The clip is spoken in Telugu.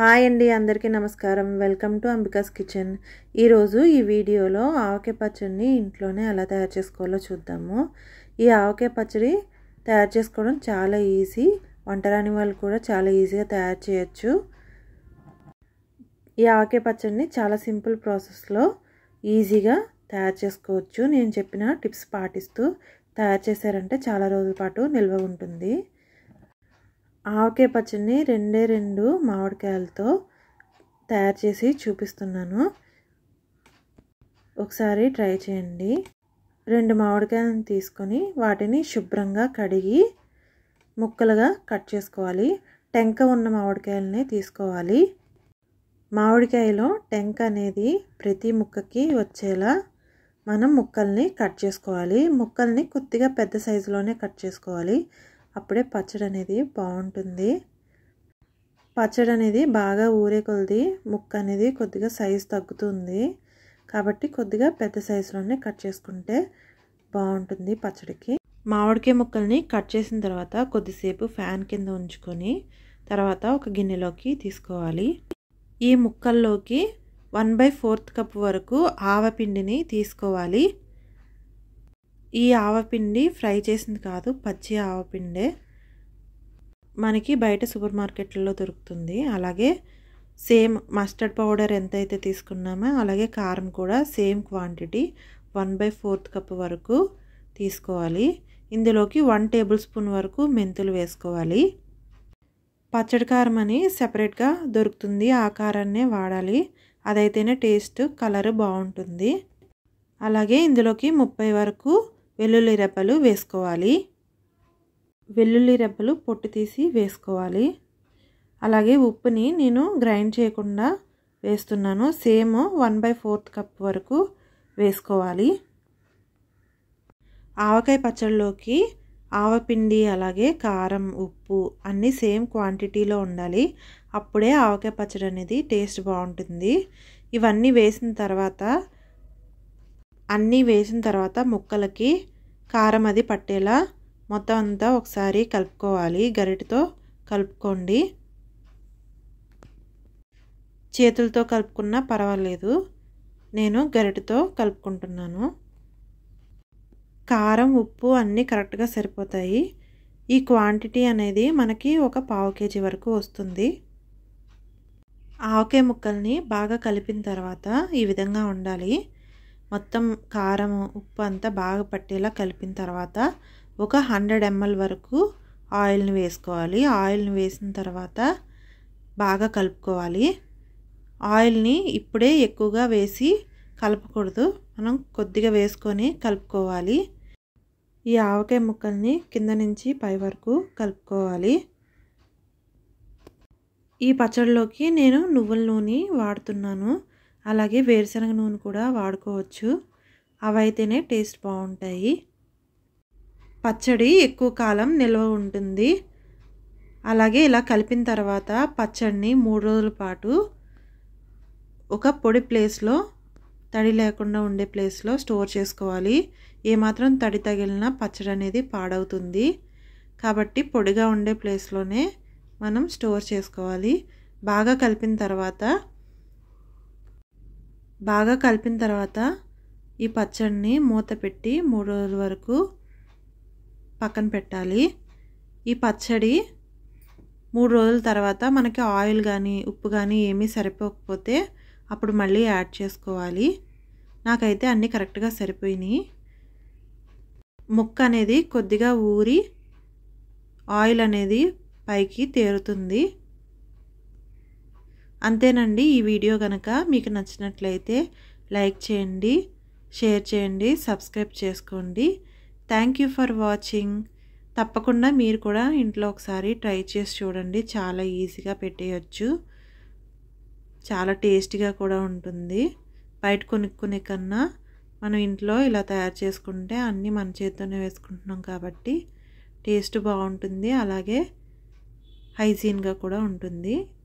హాయ్ అండి అందరికీ నమస్కారం. Welcome to Ambika's kitchen. ఈరోజు ఈ వీడియోలో ఆవకాయ పచ్చడిని ఇంట్లోనే ఎలా తయారు చేసుకోవాలో చూద్దాము. ఈ ఆవకాయ పచ్చడి తయారు చేసుకోవడం చాలా ఈజీ. వంటరాని వాళ్ళు కూడా చాలా ఈజీగా తయారు చేయొచ్చు. ఈ ఆవకాయ పచ్చడిని చాలా సింపుల్ ప్రాసెస్లో ఈజీగా తయారు చేసుకోవచ్చు. నేను చెప్పిన టిప్స్ పాటిస్తూ తయారు చేశారంటే చాలా రోజుల పాటు నిల్వ ఉంటుంది. ఆవకాయ పచ్చడిని రెండే రెండు మామిడికాయలతో తయారు చేసి చూపిస్తున్నాను. ఒకసారి ట్రై చేయండి. రెండు మామిడికాయలను తీసుకొని వాటిని శుభ్రంగా కడిగి ముక్కలుగా కట్ చేసుకోవాలి. టెంక ఉన్న మామిడికాయలని తీసుకోవాలి. మామిడికాయలో టెంక అనేది ప్రతి ముక్కకి వచ్చేలా మనం ముక్కల్ని కట్ చేసుకోవాలి. ముక్కల్ని కొద్దిగా పెద్ద సైజులోనే కట్ చేసుకోవాలి. అప్పుడే పచ్చడి అనేది బాగుంటుంది పచ్చడి అనేది బాగా ఊరే కొలిది ముక్క అనేది కొద్దిగా సైజు తగ్గుతుంది. కాబట్టి కొద్దిగా పెద్ద సైజులోనే కట్ చేసుకుంటే బాగుంటుంది పచ్చడికి. మామిడికాయ ముక్కల్ని కట్ చేసిన తర్వాత కొద్దిసేపు ఫ్యాన్ కింద ఉంచుకొని తర్వాత ఒక గిన్నెలోకి తీసుకోవాలి. ఈ ముక్కల్లోకి వన్ బై ఫోర్త్ కప్ వరకు ఆవపిండిని తీసుకోవాలి. ఈ ఆవపిండి ఫ్రై చేసింది కాదు పచ్చి ఆవపిండే. మనకి బయట సూపర్ మార్కెట్లలో దొరుకుతుంది. అలాగే సేమ్ మస్టర్డ్ పౌడర్ ఎంతైతే తీసుకున్నామో అలాగే కారం కూడా same quantity one by fourth cup వరకు తీసుకోవాలి. ఇందులోకి వన్ టేబుల్ స్పూన్ వరకు మెంతులు వేసుకోవాలి. పచ్చడి కారం అని సెపరేట్గా దొరుకుతుంది. ఆ కారాన్నే వాడాలి. అదైతేనే టేస్ట్ కలర్ బాగుంటుంది. అలాగే ఇందులోకి ముప్పై వరకు వెల్లుల్లి రెబ్బలు వేసుకోవాలి. వెల్లుల్లి రెబ్బలు పొట్టు తీసి వేసుకోవాలి. అలాగే ఉప్పుని నేను గ్రైండ్ చేయకుండా వేస్తున్నాను. Same one by fourth cup వరకు వేసుకోవాలి. ఆవకాయ పచ్చడిలోకి ఆవపిండి అలాగే కారం ఉప్పు అన్నీ సేమ్ క్వాంటిటీలో ఉండాలి. అప్పుడే ఆవకాయ పచ్చడి అనేది టేస్ట్ బాగుంటుంది. ఇవన్నీ వేసిన తర్వాత అన్నీ వేసిన తర్వాత ముక్కలకి కారం అది పట్టేలా మొత్తం అంతా ఒకసారి కలుపుకోవాలి. గరిటతో కలుపుకోండి. చేతులతో కలుపుకున్నా పర్వాలేదు. నేను గరిటతో కలుపుకుంటున్నాను. కారం ఉప్పు అన్నీ కరెక్ట్గా సరిపోతాయి. ఈ క్వాంటిటీ అనేది మనకి ఒక పావు కేజీ వరకు వస్తుంది. ఆవకాయ ముక్కల్ని బాగా కలిపిన తర్వాత ఈ విధంగా ఉండాలి. మొత్తం కారం ఉప్పు అంతా బాగా పట్టేలా కలిపిన తర్వాత ఒక హండ్రెడ్ ఎంఎల్ వరకు ఆయిల్ని వేసుకోవాలి. ఆయిల్ని వేసిన తర్వాత బాగా కలుపుకోవాలి. ఆయిల్ని ఇప్పుడే ఎక్కువగా వేసి కలపకూడదు. మనం కొద్దిగా వేసుకొని కలుపుకోవాలి. ఈ ఆవకాయ ముక్కల్ని కింద నుంచి పై వరకు కలుపుకోవాలి. ఈ పచ్చడిలోకి నేను నువ్వుల నూనె వాడుతున్నాను. అలాగే వేరుశనగ నూనె కూడా వాడుకోవచ్చు. అవైతేనే టేస్ట్ బాగుంటాయి. పచ్చడి ఎక్కువ కాలం నిల్వ ఉంటుంది. అలాగే ఇలా కలిపిన తర్వాత పచ్చడిని మూడు రోజుల పాటు ఒక పొడి ప్లేస్లో తడి లేకుండా ఉండే ప్లేస్లో స్టోర్ చేసుకోవాలి. ఏమాత్రం తడి తగిలినా పచ్చడి అనేది పాడవుతుంది. కాబట్టి పొడిగా ఉండే ప్లేస్లోనే మనం స్టోర్ చేసుకోవాలి. బాగా కలిపిన తర్వాత బాగా కలిపిన తర్వాత ఈ పచ్చడిని మూత పెట్టి మూడు రోజుల వరకు పక్కన పెట్టాలి. ఈ పచ్చడి మూడు రోజుల తర్వాత మనకి ఆయిల్ కానీ ఉప్పు కానీ ఏమీ సరిపోకపోతే అప్పుడు మళ్ళీ యాడ్ చేసుకోవాలి. నాకైతే అన్నీ కరెక్ట్గా సరిపోయినాయి. ముక్క అనేది కొద్దిగా ఊరి ఆయిల్ అనేది పైకి తేరుతుంది. అంతేనండి ఈ వీడియో కనుక మీకు నచ్చినట్లయితే లైక్ చేయండి షేర్ చేయండి సబ్స్క్రైబ్ చేసుకోండి. థ్యాంక్ యూ ఫర్ వాచింగ్ తప్పకుండా మీరు కూడా ఇంట్లో ఒకసారి ట్రై చేసి చూడండి చాలా ఈజీగా పెట్టేయచ్చు. చాలా టేస్టీగా కూడా ఉంటుంది. బయట కొనుక్కునే కన్నా మనం ఇంట్లో ఇలా తయారు చేసుకుంటే అన్నీ మన చేతితోనే వేసుకుంటున్నాం కాబట్టి టేస్ట్ బాగుంటుంది అలాగే హైజీన్గా కూడా ఉంటుంది.